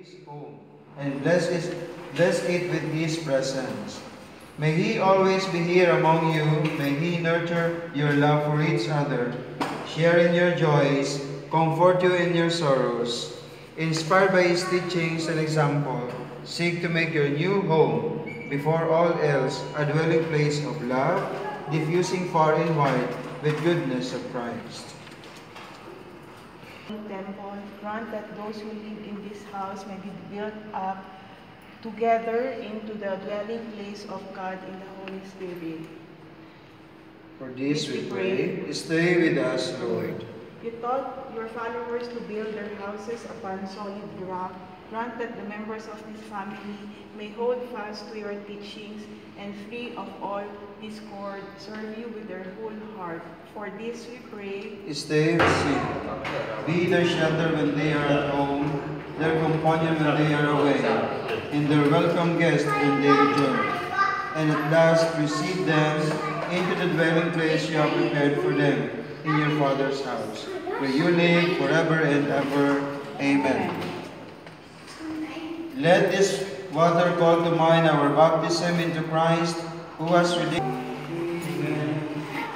his home and bless, his, bless it with his presence. May he always be here among you. May he nurture your love for each other, share in your joys, comfort you in your sorrows. Inspired by his teachings and example, seek to make your new home, before all else, a dwelling place of love, diffusing far and wide with goodness of Christ. Temple, grant that those who live in this house may be built up together into the dwelling place of God in the Holy Spirit. For this we pray, stay with us, Lord. You taught your followers to build their houses upon solid rock. Grant that the members of this family may hold fast to your teachings and free of all discord, serve you with their whole heart. For this we pray. Stay with them. Be their shelter when they are at home, their companion when they are away, and their welcome guest when they return. And at last receive them into the dwelling place you have prepared for them in your Father's house, where you live forever and ever. Amen. Let this water call to mind our baptism into Christ, who has redeemed.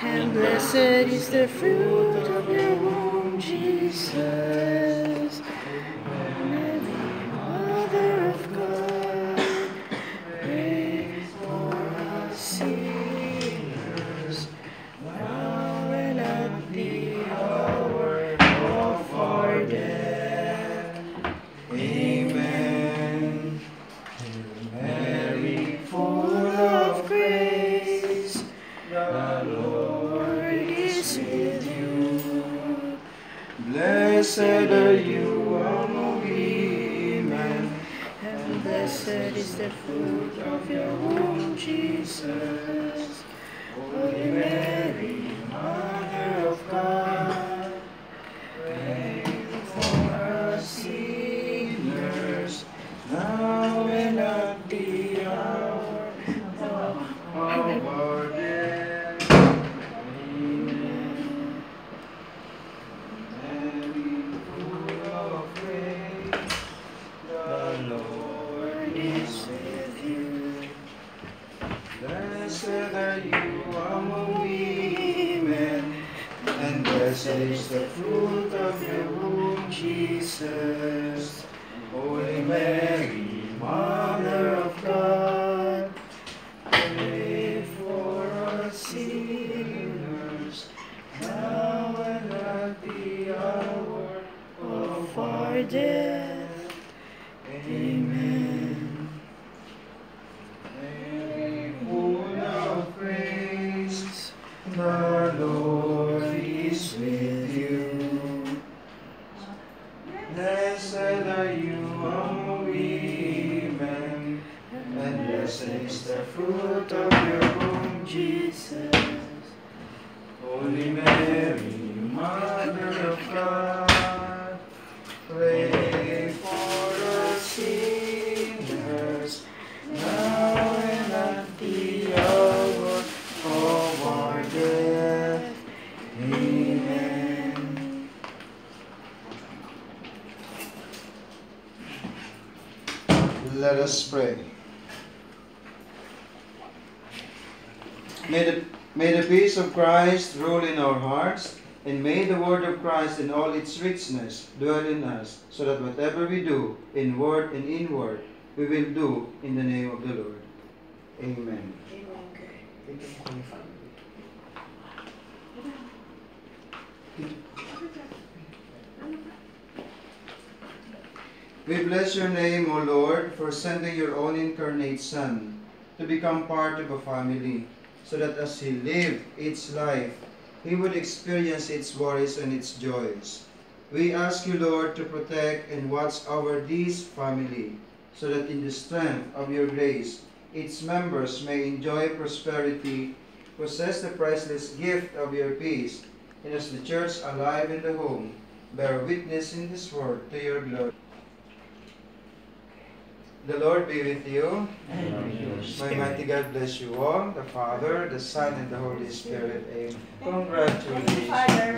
And blessed is the fruit of your womb, Jesus. Mary, Full of grace, the Lord is with you. Blessed are you among women, And blessed is the fruit of your womb, Jesus. Holy blessed the fruit of your womb, Jesus. Holy Mary, Mother of God, pray for us sinners, now and at the hour Of our death. Amen. Fruit of your womb, Jesus. Holy Mary, Mother of God, pray for us sinners, now and at the hour of our death. Amen. Let us pray. May the, may the peace of Christ rule in our hearts, and may the word of Christ in all its richness dwell in us, so that whatever we do, in word and in word, we will do in the name of the Lord. Amen. We bless your name, O Lord, for sending your own incarnate Son to become part of a family, so that as he lived its life, he would experience its worries and its joys. We ask you, Lord, to protect and watch over this family, so that in the strength of your grace, its members may enjoy prosperity, possess the priceless gift of your peace, and as the church alive in the home, bear witness in this world to your glory. The Lord be with you. May mighty God bless you all, the Father, the Son, and the Holy Spirit. Amen. Congratulations.